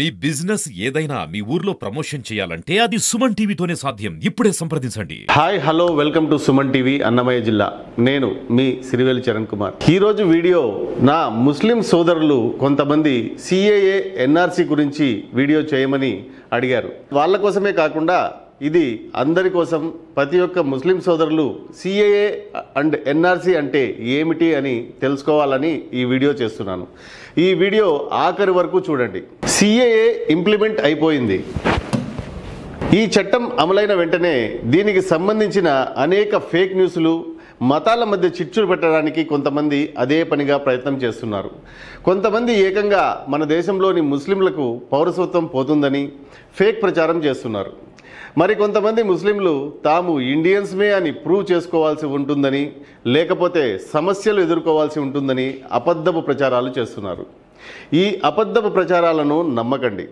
మీ business ఏదైనా మీ ఊర్లో promotion చేయాలంటే అది సుమన్ టీవీతోనే సాధ్యం. ఇప్పుడే సంప్రదించండి. Hi hello welcome to Suman TV Annamayya జిల్లా. నేను మీ సిరివేలి చరణ్ కుమార్. ఈరోజు వీడియో నా ముస్లిం సోదరులు కొంతమంది సిఏఏ ఎన్ఆర్సీ గురించి వీడియో చేయమని అడిగారు. వాళ్ళ కోసమే కాకుండా ఇది అందరి కోసం ప్రతి ఒక్క ముస్లిం సోదరులు సిఏఏ అండ్ ఎన్ఆర్సీ అంటే ఏమిటి అని తెలుసుకోవాలని ఈ వీడియో చేస్తున్నాను. ఈ వీడియో ఆఖరి వరకు చూడండి. సిఏఏ ఇంప్లిమెంట్ అయిపోయింది. ఈ చట్టం అమలైన వెంటనే దీనికి సంబంధించిన అనేక ఫేక్ న్యూస్లు మతాల మధ్య చిచ్చులు పెట్టడానికి కొంతమంది అదే పనిగా ప్రయత్నం చేస్తున్నారు. కొంతమంది ఏకంగా మన దేశంలోని ముస్లింలకు పౌరసత్వం పోతుందని ఫేక్ ప్రచారం చేస్తున్నారు. మరి కొంతమంది ముస్లింలు తాము ఇండియన్స్మే అని ప్రూవ్ చేసుకోవాల్సి ఉంటుందని లేకపోతే సమస్యలు ఎదుర్కోవాల్సి ఉంటుందని అబద్ధపు ప్రచారాలు చేస్తున్నారు. ఈ అబద్ధపు ప్రచారాలను నమ్మకండి.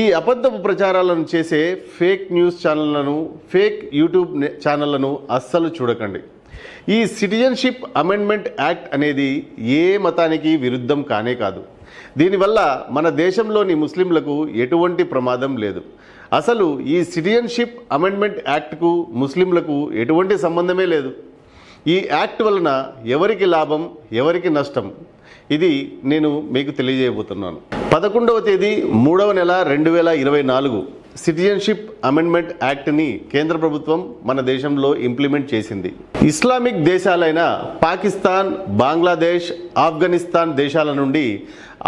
ఈ అబద్ధపు ప్రచారాలను చేసే ఫేక్ న్యూస్ ఛానళ్ళను ఫేక్ యూట్యూబ్ ఛానళ్ళను అస్సలు చూడకండి. ఈ సిటిజన్షిప్ అమెండ్మెంట్ యాక్ట్ అనేది ఏ మతానికి విరుద్ధం కానే కాదు. దీనివల్ల మన దేశంలోని ముస్లింలకు ఎటువంటి ప్రమాదం లేదు. అసలు ఈ సిటిజన్షిప్ అమెండ్మెంట్ యాక్ట్కు ముస్లింలకు ఎటువంటి సంబంధమే లేదు. ఈ యాక్ట్ వలన ఎవరికి లాభం ఎవరికి నష్టం? ఇది నేను మీకు తెలియజేయబోతున్నాను. పదకొండవ తేదీ మూడవ నెల రెండు వేల ఇరవై నాలుగు సిటిజన్షిప్ అమెండ్మెంట్ యాక్ట్ని కేంద్ర ప్రభుత్వం మన దేశంలో ఇంప్లిమెంట్ చేసింది. ఇస్లామిక్ దేశాలైన పాకిస్తాన్ బంగ్లాదేశ్ ఆఫ్ఘనిస్తాన్ దేశాల నుండి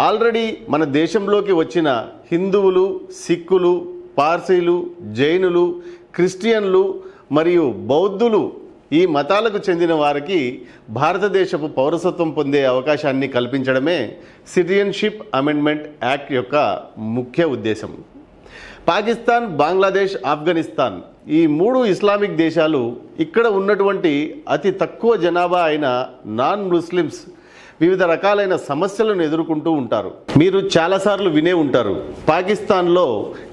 ఆల్రెడీ మన దేశంలోకి వచ్చిన హిందువులు సిక్కులు పార్సీలు జైనులు క్రిస్టియన్లు మరియు బౌద్ధులు ఈ మతాలకు చెందిన వారికి భారతదేశపు పౌరసత్వం పొందే అవకాశాన్ని కల్పించడమే సిటిజన్షిప్ అమెండ్మెంట్ యాక్ట్ యొక్క ముఖ్య ఉద్దేశం. పాకిస్తాన్ బంగ్లాదేశ్ ఆఫ్ఘనిస్తాన్ ఈ మూడు ఇస్లామిక్ దేశాలు ఇక్కడ ఉన్నటువంటి అతి తక్కువ జనాభా అయిన నాన్ ముస్లిమ్స్ వివిధ రకాలైన సమస్యలను ఎదుర్కొంటూ ఉంటారు. మీరు చాలాసార్లు వినే ఉంటారు. పాకిస్తాన్లో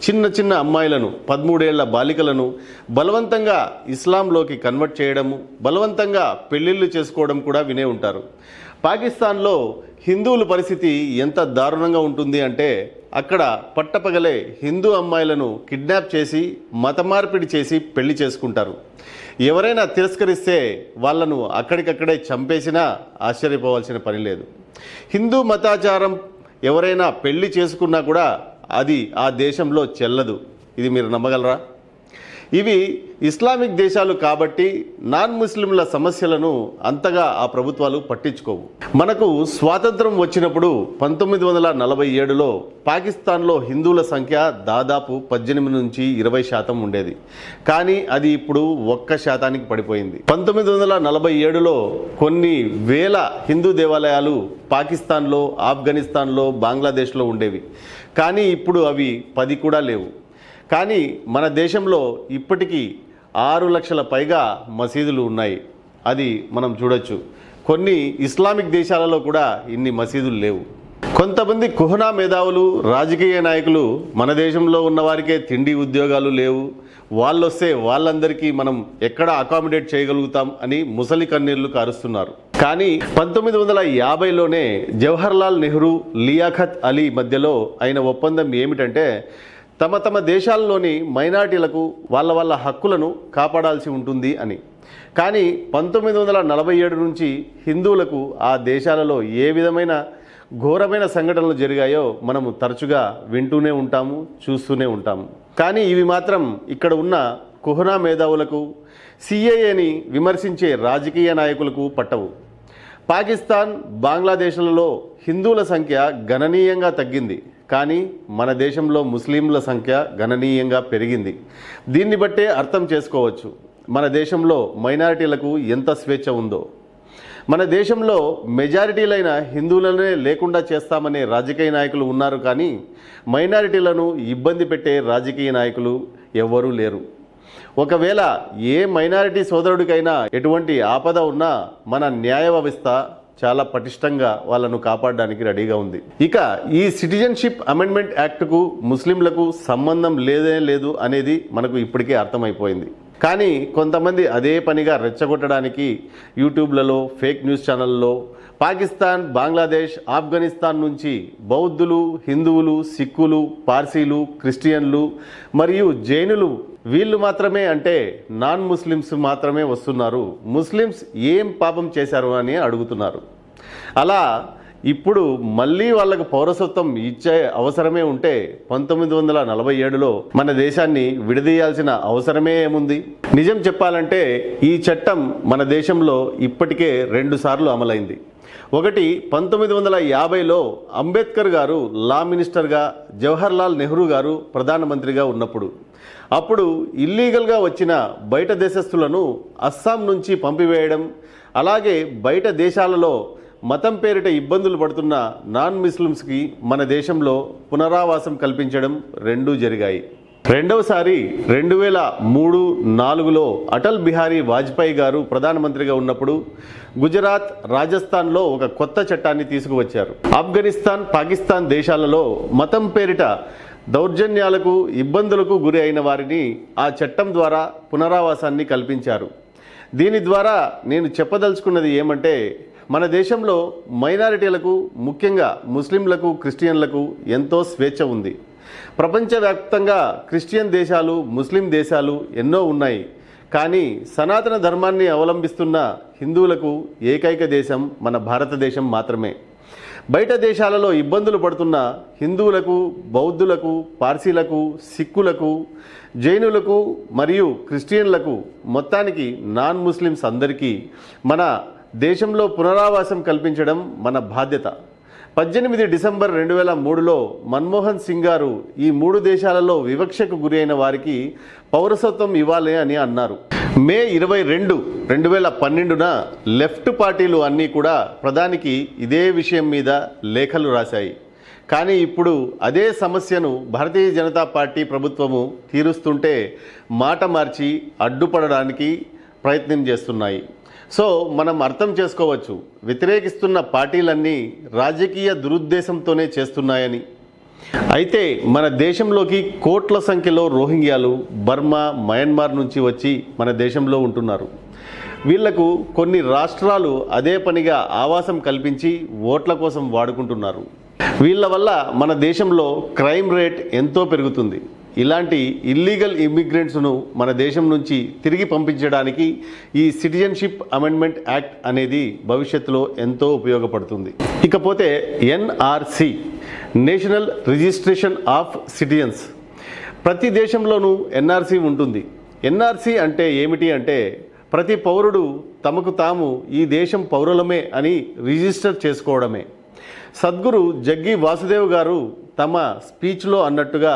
చిన్న చిన్న అమ్మాయిలను పదమూడేళ్ళ బాలికలను బలవంతంగా ఇస్లాంలోకి కన్వర్ట్ చేయడము బలవంతంగా పెళ్ళిళ్ళు చేసుకోవడం కూడా వినే ఉంటారు. పాకిస్తాన్లో హిందువుల పరిస్థితి ఎంత దారుణంగా ఉంటుంది అంటే అక్కడ పట్టపగలే హిందూ అమ్మాయిలను కిడ్నాప్ చేసి మత మార్పిడి చేసి పెళ్ళి చేసుకుంటారు. ఎవరైనా తిరస్కరిస్తే వాళ్ళను అక్కడికక్కడే చంపేసినా ఆశ్చర్యపోవాల్సిన పని లేదు. హిందూ మతాచారం ఎవరైనా పెళ్ళి చేసుకున్నా కూడా అది ఆ దేశంలో చెల్లదు. ఇది మీరు నమ్మగలరా? ఇవి ఇస్లామిక్ దేశాలు కాబట్టి నాన్ ముస్లింల సమస్యలను అంతగా ఆ ప్రభుత్వాలు పట్టించుకోవు. మనకు స్వాతంత్రం వచ్చినప్పుడు పంతొమ్మిది వందల నలభై ఏడులో పాకిస్తాన్లో హిందువుల సంఖ్య దాదాపు పద్దెనిమిది నుంచి ఇరవై శాతం ఉండేది. కానీ అది ఇప్పుడు ఒక్క శాతానికి పడిపోయింది. పంతొమ్మిది వందల నలభై ఏడులో కొన్ని వేల హిందూ దేవాలయాలు పాకిస్తాన్లో ఆఫ్ఘనిస్తాన్లో బంగ్లాదేశ్లో ఉండేవి. కానీ ఇప్పుడు అవి పది కూడా లేవు. కానీ మన దేశంలో ఇప్పటికీ ఆరు లక్షల పైగా మసీదులు ఉన్నాయి. అది మనం చూడొచ్చు. కొన్ని ఇస్లామిక్ దేశాలలో కూడా ఇన్ని మసీదులు లేవు. కొంతమంది కుహనా మేధావులు రాజకీయ నాయకులు మన దేశంలో ఉన్నవారికే తిండి ఉద్యోగాలు లేవు. వాళ్ళు వస్తే వాళ్ళందరికీ మనం ఎక్కడ అకామిడేట్ చేయగలుగుతాం అని ముసలి కన్నీళ్ళు కారుస్తున్నారు. కానీ పంతొమ్మిది వందల యాభైలోనే జవహర్లాల్ నెహ్రూ లియాఖత్ అలీ మధ్యలో అయిన ఒప్పందం ఏమిటంటే తమ తమ దేశాల్లోని మైనార్టీలకు వాళ్ళ వాళ్ళ హక్కులను కాపాడాల్సి ఉంటుంది అని. కానీ పంతొమ్మిది వందల నలభై ఏడు నుంచి హిందువులకు ఆ దేశాలలో ఏ విధమైన ఘోరమైన సంఘటనలు జరిగాయో మనము తరచుగా వింటూనే ఉంటాము చూస్తూనే ఉంటాము. కానీ ఇవి మాత్రం ఇక్కడ ఉన్న కుహనా మేధావులకు సిఏఏని విమర్శించే రాజకీయ నాయకులకు పట్టవు. పాకిస్తాన్ బంగ్లాదేశ్లలో హిందువుల సంఖ్య గణనీయంగా తగ్గింది. కానీ మన దేశంలో ముస్లింల సంఖ్య గణనీయంగా పెరిగింది. దీన్ని బట్టే అర్థం చేసుకోవచ్చు. మన దేశంలో మైనారిటీలకు ఎంత స్వేచ్ఛ ఉందో. మన దేశంలో మెజారిటీలైన హిందువులనే లేకుండా చేస్తామనే రాజకీయ నాయకులు ఉన్నారు కానీ మైనారిటీలను ఇబ్బంది పెట్టే రాజకీయ నాయకులు ఎవ్వరూ లేరు. ఒకవేళ ఏ మైనారిటీ సోదరుడికైనా ఎటువంటి ఆపద ఉన్నా మన న్యాయ వ్యవస్థ చాలా పటిష్టంగా వాళ్ళను కాపాడడానికి రెడీగా ఉంది. ఇక ఈ సిటిజన్షిప్ అమెండ్మెంట్ యాక్ట్కు ముస్లింలకు సంబంధం లేదే లేదు అనేది మనకు ఇప్పటికే అర్థమైపోయింది. కానీ కొంతమంది అదే పనిగా రెచ్చగొట్టడానికి యూట్యూబ్లలో ఫేక్ న్యూస్ ఛానల్లో పాకిస్తాన్ బంగ్లాదేశ్ ఆఫ్ఘనిస్తాన్ నుంచి బౌద్ధులు హిందువులు సిక్కులు పార్సీలు క్రిస్టియన్లు మరియు జైనులు వీళ్ళు మాత్రమే అంటే నాన్ ముస్లిమ్స్ మాత్రమే వస్తున్నారు. ముస్లిమ్స్ ఏం పాపం చేశారు అని అడుగుతున్నారు. అలా ఇప్పుడు మళ్ళీ వాళ్ళకు పౌరసత్వం ఇచ్చే అవసరమే ఉంటే పంతొమ్మిది వందల నలభై ఏడులో మన దేశాన్ని విడదీయాల్సిన అవసరమే ఏముంది? నిజం చెప్పాలంటే ఈ చట్టం మన దేశంలో ఇప్పటికే రెండు సార్లు అమలైంది. ఒకటి పంతొమ్మిది వందల యాభైలో అంబేద్కర్ గారు లా మినిస్టర్గా జవహర్ లాల్ నెహ్రూ గారు ప్రధానమంత్రిగా ఉన్నప్పుడు. అప్పుడు ఇల్లీగల్గా వచ్చిన బయట దేశస్తులను అస్సాం నుంచి పంపివేయడం అలాగే బయట దేశాలలో మతం పేరిట ఇబ్బందులు పడుతున్న నాన్ ముస్లిమ్స్కి మన దేశంలో పునరావాసం కల్పించడం రెండూ జరిగాయి. రెండవసారి రెండు వేల మూడు నాలుగులో అటల్ బిహారీ వాజ్పేయి గారు ప్రధానమంత్రిగా ఉన్నప్పుడు గుజరాత్ రాజస్థాన్లో ఒక కొత్త చట్టాన్ని తీసుకువచ్చారు. ఆఫ్ఘనిస్తాన్ పాకిస్తాన్ దేశాలలో మతం పేరిట దౌర్జన్యాలకు ఇబ్బందులకు గురి అయిన వారిని ఆ చట్టం ద్వారా పునరావాసాన్ని కల్పించారు. దీని ద్వారా నేను చెప్పదలుచుకున్నది ఏమంటే మన దేశంలో మైనారిటీలకు ముఖ్యంగా ముస్లింలకు క్రిస్టియన్లకు ఎంతో స్వేచ్ఛ ఉంది. ప్రపంచవ్యాప్తంగా క్రిస్టియన్ దేశాలు ముస్లిం దేశాలు ఎన్నో ఉన్నాయి. కానీ సనాతన ధర్మాన్ని అవలంబిస్తున్న హిందువులకు ఏకైక దేశం మన భారతదేశం మాత్రమే. బయట దేశాలలో ఇబ్బందులు పడుతున్న హిందువులకు బౌద్ధులకు పార్సీలకు సిక్కులకు జైనులకు మరియు క్రిస్టియన్లకు మొత్తానికి నాన్ ముస్లిమ్స్ అందరికీ మన దేశంలో పునరావాసం కల్పించడం మన బాధ్యత. పద్దెనిమిది డిసెంబర్ రెండు వేల మూడులో మన్మోహన్ సింగ్ గారు ఈ మూడు దేశాలలో వివక్షకు గురి అయిన వారికి పౌరసత్వం ఇవ్వాలి అని అన్నారు. మే ఇరవై రెండు రెండు వేల పన్నెండున లెఫ్ట్ పార్టీలు అన్నీ కూడా ప్రధానికి ఇదే విషయం మీద లేఖలు రాశాయి. కానీ ఇప్పుడు అదే సమస్యను భారతీయ జనతా పార్టీ ప్రభుత్వము తీరుస్తుంటే మాట మార్చి అడ్డుపడడానికి ప్రయత్నం చేస్తున్నాయి. సో మనం అర్థం చేసుకోవచ్చు. వ్యతిరేకిస్తున్న పార్టీలన్నీ రాజకీయ దురుద్దేశంతోనే చేస్తున్నాయని. అయితే మన దేశంలోకి కోట్ల సంఖ్యలో రోహింగ్యాలు బర్మా మయన్మార్ నుంచి వచ్చి మన దేశంలో ఉంటున్నారు. వీళ్ళకు కొన్ని రాష్ట్రాలు అదే పనిగా ఆవాసం కల్పించి ఓట్ల కోసం వాడుకుంటున్నారు. వీళ్ళ వల్ల మన దేశంలో క్రైమ్ రేట్ ఎంతో పెరుగుతుంది. ఇలాంటి ఇల్లీగల్ ఇమ్మిగ్రెంట్స్ను మన దేశం నుంచి తిరిగి పంపించడానికి ఈ సిటిజన్షిప్ అమెండ్మెంట్ యాక్ట్ అనేది భవిష్యత్తులో ఎంతో ఉపయోగపడుతుంది. ఇకపోతే NRC national registration of citizens ప్రతి దేశంలోనూ ఎన్ఆర్సి ఉంటుంది. ఎన్ఆర్సి అంటే ఏమిటి అంటే ప్రతి పౌరుడు తమకు తాము ఈ దేశం పౌరులమే అని రిజిస్టర్ చేసుకోవడమే. సద్గురు జగ్గి వాసుదేవ్ గారు తమ స్పీచ్లో అన్నట్టుగా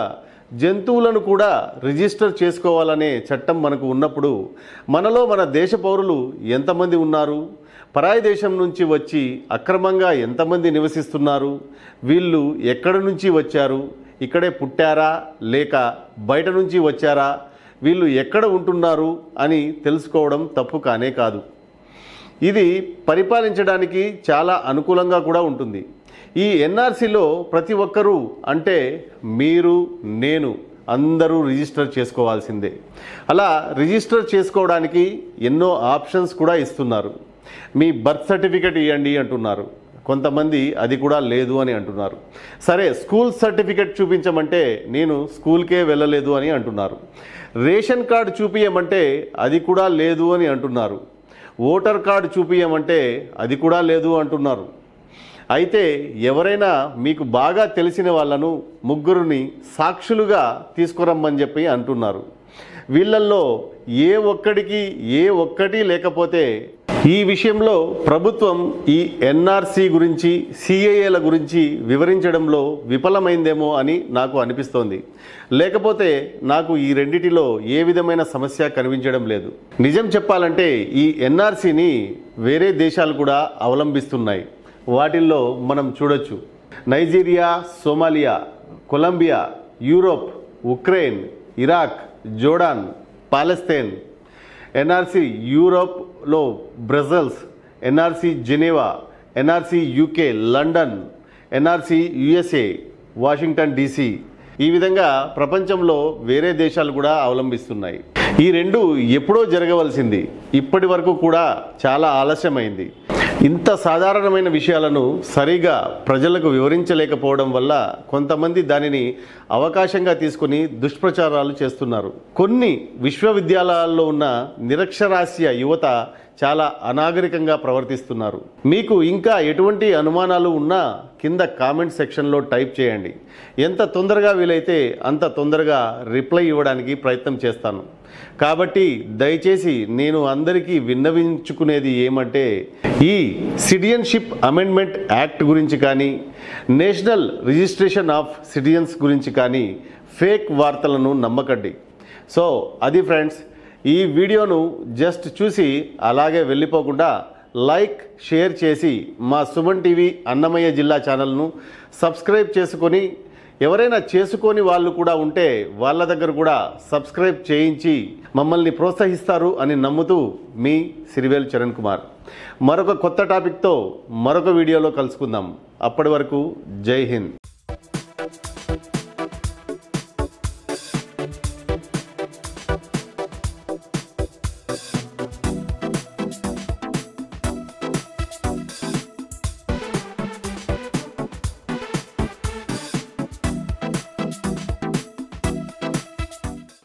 జంతువులను కూడా రిజిస్టర్ చేసుకోవాలనే చట్టం మనకు ఉన్నప్పుడు మనలో మన దేశ పౌరులు ఎంతమంది ఉన్నారు? పరాయి దేశం నుంచి వచ్చి అక్రమంగా ఎంతమంది నివసిస్తున్నారు? వీళ్ళు ఎక్కడి నుంచి వచ్చారు? ఇక్కడే పుట్టారా? లేక బయట నుంచి వచ్చారా? వీళ్ళు ఎక్కడ ఉంటున్నారు? అని తెలుసుకోవడం తప్పు కానే కాదు. ఇది పరిపాలించడానికి చాలా అనుకూలంగా కూడా ఉంటుంది. ఈ ఎన్ఆర్సీలో ప్రతి ఒక్కరూ అంటే మీరు నేను అందరూ రిజిస్టర్ చేసుకోవాల్సిందే. అలా రిజిస్టర్ చేసుకోవడానికి ఎన్నో ఆప్షన్స్ కూడా ఇస్తున్నారు. మీ బర్త్ సర్టిఫికెట్ ఇవ్వండి అంటున్నారు. కొంతమంది అది కూడా లేదు అని అంటున్నారు. సరే స్కూల్ సర్టిఫికెట్ చూపించమంటే నేను స్కూల్కే వెళ్ళలేదు అని అంటున్నారు. రేషన్ కార్డు చూపించమంటే అది కూడా లేదు అని అంటున్నారు. ఓటర్ కార్డు చూపించమంటే అది కూడా లేదు అంటున్నారు. అయితే ఎవరైనా మీకు బాగా తెలిసిన వాళ్ళను ముగ్గురిని సాక్షులుగా తీసుకురమ్మని చెప్పి అంటున్నారు. వీళ్ళల్లో ఏ ఒక్కడికి ఏ ఒక్కటి లేకపోతే ఈ విషయంలో ప్రభుత్వం ఈ ఎన్ఆర్సి గురించి సిఏఏల గురించి వివరించడంలో విఫలమైందేమో అని నాకు అనిపిస్తోంది. లేకపోతే నాకు ఈ రెండిటిలో ఏ విధమైన సమస్య కనిపించడం లేదు. నిజం చెప్పాలంటే ఈ ఎన్ఆర్సిని వేరే దేశాలు కూడా అవలంబిస్తున్నాయి. వాటిల్లో మనం చూడొచ్చు. Nigeria Somalia Colombia Europe Ukraine Iraq Jordan Palestine NRC యూరోప్లో Brussels NRC Geneva NRC UK London NRC USA Washington DC. ఈ విధంగా ప్రపంచంలో వేరే దేశాలు కూడా అవలంబిస్తున్నాయి. ఈ రెండు ఎప్పుడో జరగవలసింది. ఇప్పటి వరకు కూడా చాలా ఆలస్యమైంది. ఇంత సాధారణమైన విషయాలను సరిగా ప్రజలకు వివరించలేకపోవడం వల్ల కొంతమంది దానిని అవకాశంగా తీసుకుని దుష్ప్రచారాలు చేస్తున్నారు. కొన్ని విశ్వవిద్యాలయాల్లో ఉన్న నిరక్షరాస్య యువత చాలా అనాగరికంగా ప్రవర్తిస్తున్నారు. మీకు ఇంకా ఎటువంటి అనుమానాలు ఉన్నా కింద కామెంట్ సెక్షన్లో టైప్ చేయండి. ఎంత తొందరగా వీలైతే అంత తొందరగా రిప్లై ఇవ్వడానికి ప్రయత్నం చేస్తాను. కాబట్టి దయచేసి నేను అందరికీ విన్నవించుకునేది ఏమంటే ఈ సిటిజన్షిప్ అమెండ్మెంట్ యాక్ట్ గురించి కానీ నేషనల్ రిజిస్ట్రేషన్ ఆఫ్ సిటిజన్స్ గురించి కానీ ఫేక్ వార్తలను నమ్మకండి. సో అది ఫ్రెండ్స్ ఈ వీడియోను జస్ట్ చూసి అలాగే వెళ్ళిపోకుండా లైక్ షేర్ చేసి మా సుమన్ టీవీ అన్నమయ్య జిల్లా ఛానల్ను సబ్స్క్రైబ్ చేసుకొని ఎవరైనా చేసుకొని వాళ్ళు కూడా ఉంటే వాళ్ళ దగ్గర కూడా సబ్స్క్రైబ్ చేయించి మమ్మల్ని ప్రోత్సహిస్తారు అని నమ్ముతూ మీ సిరివేల్ చరణ్ కుమార్. మరొక కొత్త టాపిక్తో మరొక వీడియోలో కలుసుకుందాం. అప్పటి వరకు జై హింద్.